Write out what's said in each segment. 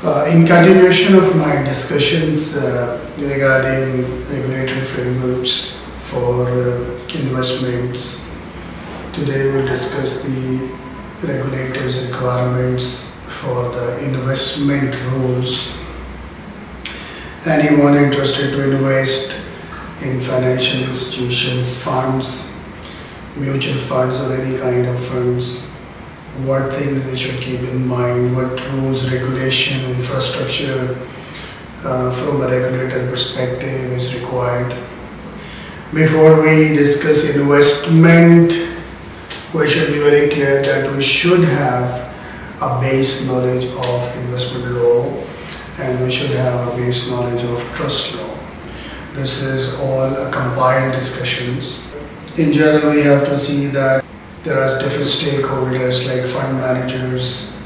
in continuation of my discussions uh, regarding regulatory frameworks for uh, investments, today we'll discuss the regulators' requirements for the investment rules. Anyone interested to invest in financial institutions, funds, mutual funds, or any kind of funds, what things they should keep in mind, what rules, regulation, infrastructure uh, from a regulator perspective is required. Before we discuss investment, we should be very clear that we should have a base knowledge of investment law and we should have a base knowledge of trust law. This is all a combined discussions. In general, we have to see that there are different stakeholders like fund managers,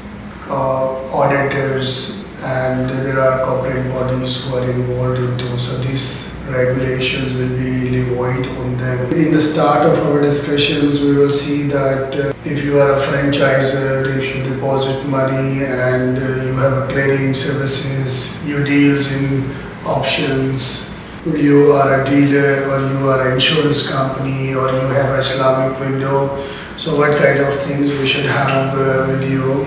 uh, auditors, and there are corporate bodies who are involved into. So these regulations will be levied on them. In the start of our discussions, we will see that uh, if you are a franchisor, if you deposit money and uh, you have a clearing services, you deals in options, you are a dealer or you are an insurance company or you have a Islamic window. So what kind of things we should have uh, with you?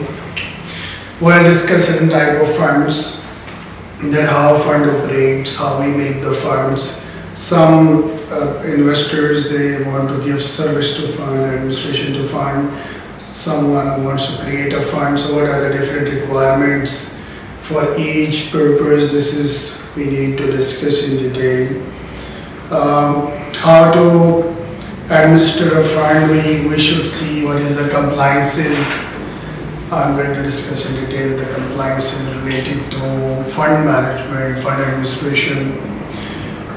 We'll discuss certain type of funds, then how fund operates, how we make the funds. Some uh, investors, they want to give service to fund, administration to fund. Someone wants to create a fund, so what are the different requirements for each purpose? This is, we need to discuss in detail. Um, how to administer a fund, we, we should see what is the compliances. I'm going to discuss in detail the compliances related to fund management, fund administration.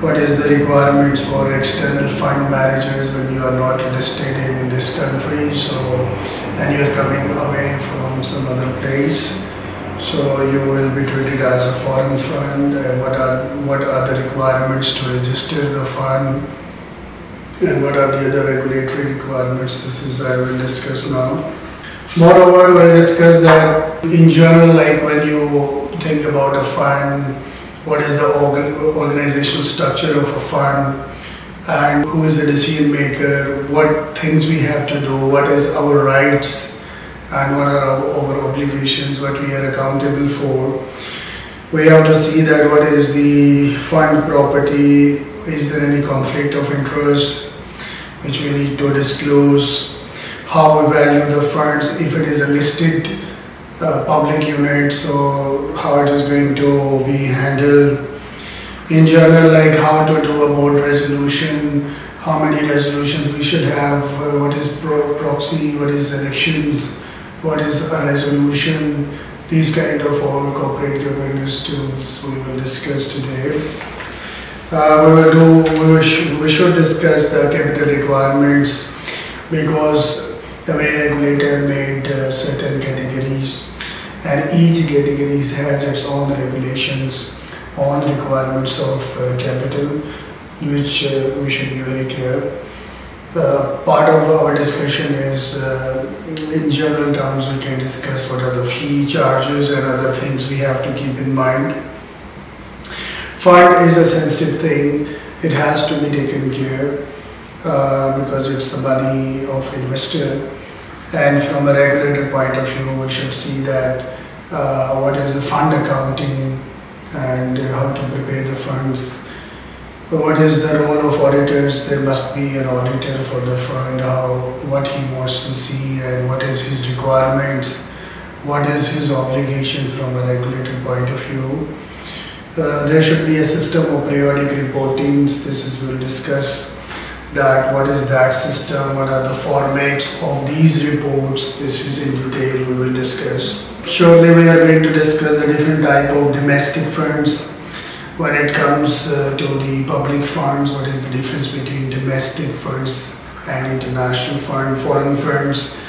What is the requirements for external fund managers when you are not listed in this country, so and you are coming away from some other place. So you will be treated as a foreign fund. What are what are the requirements to register the fund? And what are the other regulatory requirements? This is I will discuss now. Moreover, we'll discuss that in general, like when you think about a fund, what is the organ, organizational structure of a fund, and who is the decision maker, what things we have to do, what is our rights, and what are our, our obligations, what we are accountable for. We have to see that what is the fund property, is there any conflict of interest, which we need to disclose, how we value the funds, if it is a listed uh, public unit, so how it is going to be handled. In general, like how to do a board resolution, how many resolutions we should have, uh, what is pro proxy, what is elections, what is a resolution, these kind of all corporate governance tools we will discuss today. Uh, we will do, we, sh we should discuss the capital requirements because every regulator made uh, certain categories and each category has its own regulations, own requirements of uh, capital which uh, we should be very clear. Uh, part of our discussion is uh, in general terms we can discuss what are the fee charges and other things we have to keep in mind. Fund is a sensitive thing, it has to be taken care uh, because it's the money of investor. And from a regulator point of view we should see that uh, what is the fund accounting and how to prepare the funds what is the role of auditors? There must be an auditor for the fund, how, what he wants to see and what is his requirements, what is his obligation from a regulator point of view. Uh, there should be a system of periodic reportings, this is we'll discuss that, what is that system, what are the formats of these reports, this is in detail we will discuss. Shortly we are going to discuss the different type of domestic funds, when it comes uh, to the public funds, what is the difference between domestic funds and international fund, foreign funds,